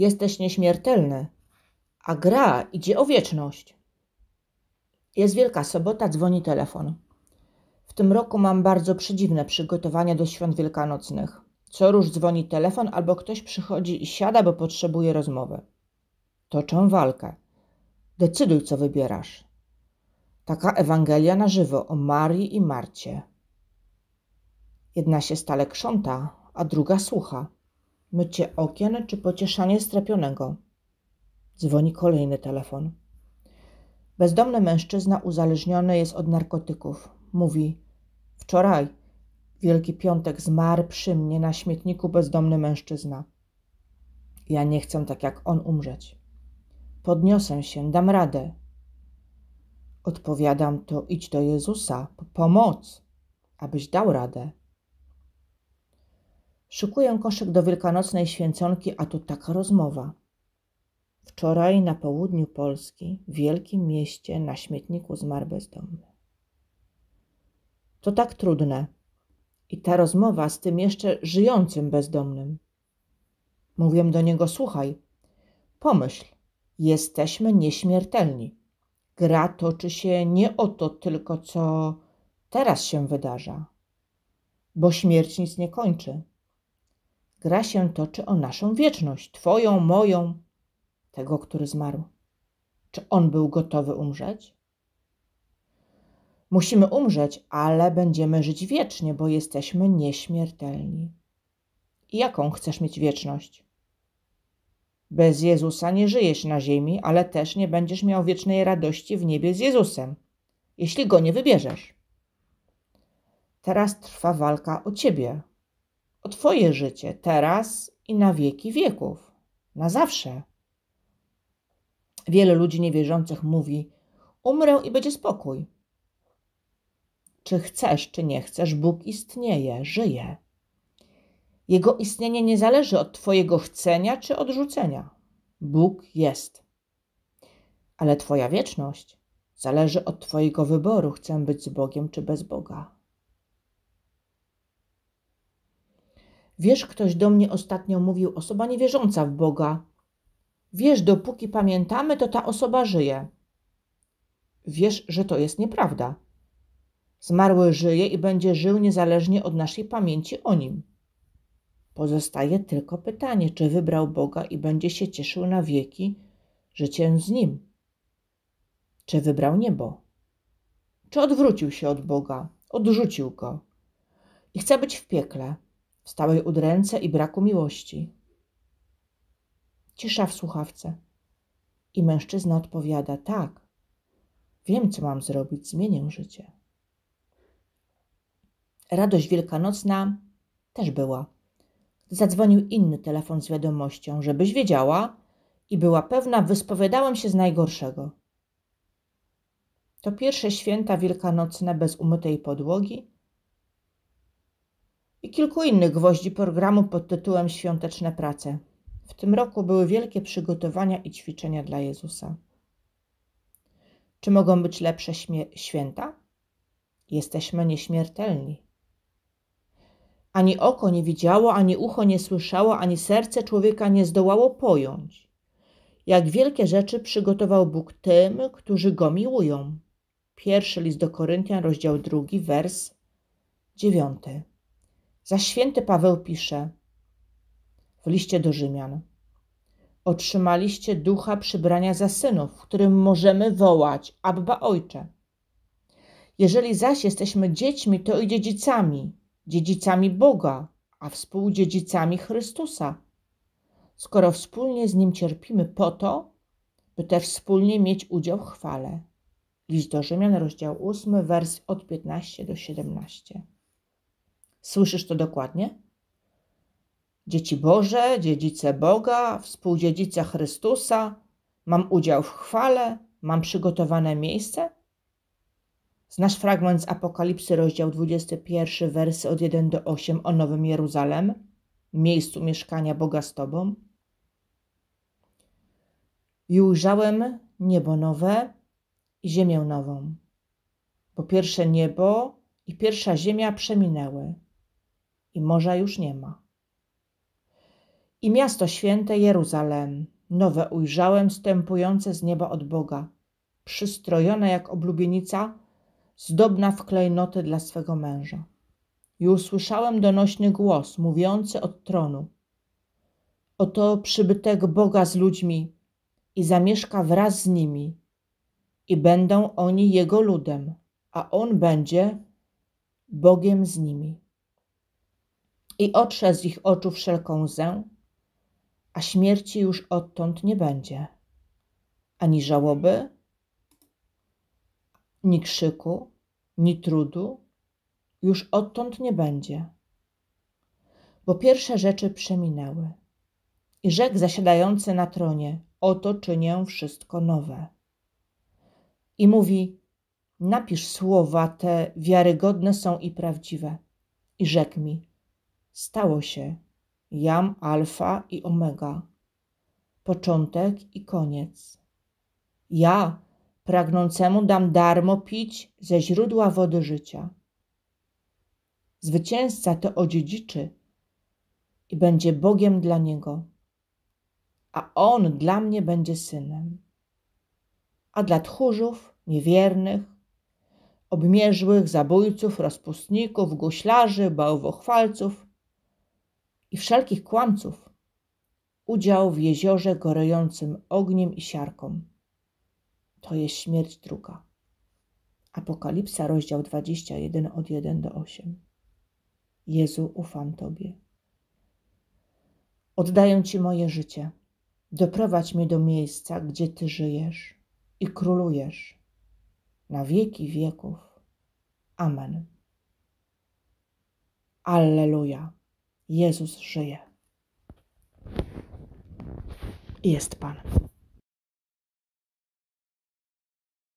Jesteś nieśmiertelny, a gra idzie o wieczność. Jest Wielka Sobota, dzwoni telefon. W tym roku mam bardzo przedziwne przygotowania do świąt wielkanocnych. Co róż dzwoni telefon albo ktoś przychodzi i siada, bo potrzebuje rozmowy. Toczą walkę. Decyduj, co wybierasz. Taka Ewangelia na żywo o Marii i Marcie. Jedna się stale krząta, a druga słucha. Mycie okien czy pocieszanie strapionego. Dzwoni kolejny telefon. Bezdomny mężczyzna uzależniony jest od narkotyków. Mówi: Wczoraj, Wielki Piątek, zmarł przy mnie na śmietniku bezdomny mężczyzna. Ja nie chcę tak jak on umrzeć. Podniosę się, dam radę. Odpowiadam: To idź do Jezusa, pomoc, abyś dał radę. Szykuję koszyk do wielkanocnej święconki, a tu taka rozmowa. Wczoraj na południu Polski, w wielkim mieście, na śmietniku zmarł bezdomny. To tak trudne. I ta rozmowa z tym jeszcze żyjącym bezdomnym. Mówię do niego: Słuchaj, pomyśl, jesteśmy nieśmiertelni. Gra toczy się nie o to tylko, co teraz się wydarza, bo śmierć nic nie kończy. Gra się toczy o naszą wieczność, Twoją, moją, tego, który zmarł. Czy on był gotowy umrzeć? Musimy umrzeć, ale będziemy żyć wiecznie, bo jesteśmy nieśmiertelni. I jaką chcesz mieć wieczność? Bez Jezusa nie żyjesz na ziemi, ale też nie będziesz miał wiecznej radości w niebie z Jezusem, jeśli go nie wybierzesz. Teraz trwa walka o ciebie, o twoje życie, teraz i na wieki wieków, na zawsze. Wiele ludzi niewierzących mówi: Umrę i będzie spokój. Czy chcesz, czy nie chcesz, Bóg istnieje, żyje. Jego istnienie nie zależy od Twojego chcenia czy odrzucenia. Bóg jest. Ale Twoja wieczność zależy od Twojego wyboru: chcę być z Bogiem czy bez Boga. Wiesz, ktoś do mnie ostatnio mówił, osoba niewierząca w Boga. Wiesz, dopóki pamiętamy, to ta osoba żyje. Wiesz, że to jest nieprawda. Zmarły żyje i będzie żył niezależnie od naszej pamięci o nim. Pozostaje tylko pytanie, czy wybrał Boga i będzie się cieszył na wieki życiem z nim. Czy wybrał niebo? Czy odwrócił się od Boga, odrzucił go i chce być w piekle, stałej udręce i braku miłości? Cisza w słuchawce. I mężczyzna odpowiada: Tak, wiem, co mam zrobić, zmienię życie. Radość wielkanocna też była. Zadzwonił inny telefon z wiadomością, żebyś wiedziała i była pewna, wyspowiadałem się z najgorszego. To pierwsze święta wielkanocne bez umytej podłogi i kilku innych gwoździ programu pod tytułem Świąteczne prace. W tym roku były wielkie przygotowania i ćwiczenia dla Jezusa. Czy mogą być lepsze święta? Jesteśmy nieśmiertelni. Ani oko nie widziało, ani ucho nie słyszało, ani serce człowieka nie zdołało pojąć, jak wielkie rzeczy przygotował Bóg tym, którzy go miłują. Pierwszy list do Koryntian, rozdział drugi, wers dziewiąty. Za święty Paweł pisze w liście do Rzymian. Otrzymaliście ducha przybrania za synów, w którym możemy wołać Abba Ojcze. Jeżeli zaś jesteśmy dziećmi, to i dziedzicami, dziedzicami Boga, a współdziedzicami Chrystusa. Skoro wspólnie z Nim cierpimy po to, by też wspólnie mieć udział w chwale. List do Rzymian, rozdział 8, wers od 15 do 17. Słyszysz to dokładnie? Dzieci Boże, dziedzice Boga, współdziedzice Chrystusa, mam udział w chwale, mam przygotowane miejsce? Znasz fragment z Apokalipsy, rozdział 21, wersy od 1 do 8 o Nowym Jeruzalem, miejscu mieszkania Boga z Tobą? I ujrzałem niebo nowe i ziemię nową, bo pierwsze niebo i pierwsza ziemia przeminęły i morza już nie ma. I miasto święte Jeruzalem, nowe ujrzałem, stępujące z nieba od Boga, przystrojone jak oblubienica, zdobna w klejnoty dla swego męża. I usłyszałem donośny głos, mówiący od tronu. Oto przybytek Boga z ludźmi i zamieszka wraz z nimi, i będą oni Jego ludem, a On będzie Bogiem z nimi. I otrze z ich oczu wszelką łzę, a śmierci już odtąd nie będzie, ani żałoby, ni krzyku, ni trudu, już odtąd nie będzie, bo pierwsze rzeczy przeminęły. I rzekł zasiadający na tronie, oto czynię wszystko nowe. I mówi, napisz słowa te wiarygodne są i prawdziwe. I rzekł mi, stało się, jam alfa i omega, początek i koniec. Ja pragnącemu dam darmo pić ze źródła wody życia. Zwycięzca to odziedziczy i będzie Bogiem dla niego, a on dla mnie będzie synem. A dla tchórzów, niewiernych, obmierzłych, zabójców, rozpustników, guślarzy, bałwochwalców i wszelkich kłamców udział w jeziorze gorejącym ogniem i siarką. To jest śmierć druga. Apokalipsa, rozdział 21, od 1 do 8. Jezu, ufam Tobie. Oddaję Ci moje życie. Doprowadź mnie do miejsca, gdzie Ty żyjesz i królujesz na wieki wieków. Amen. Alleluja. Jezus żyje. Jest Pan.